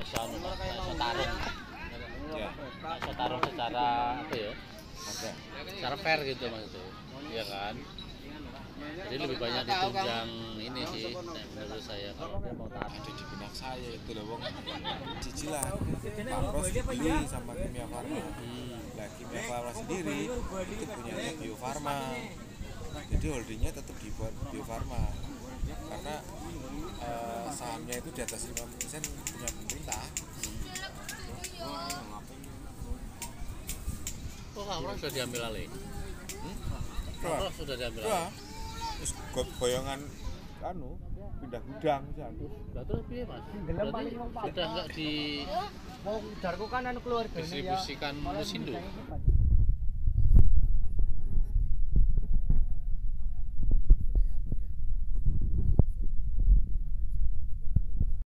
bisa bisa tarung Ya. bisa tarung secara apa ya Ada. secara fair gitu maksudnya iya kan jadi lebih banyak ditunjang ini sih nah, menurut saya kalau mau tarung Ada di benak saya itu loh wong cicilan. Pamros dibeli sama Kimia Farma. Nah, Kimia Farma sendiri itu punya Bio Farma. Jadi holdingnya tetap di Bio Farma. Karena eh, sahamnya itu di atas 50% punya pemerintah. Kamron sudah diambil alih Hmm? Sudah diambil alih terus go- goyongan anu pindah gudang jan. Lah terus piye mas? Berarti sudah nggak Mau jarku kan anu keluarga didistribusikan Musindo?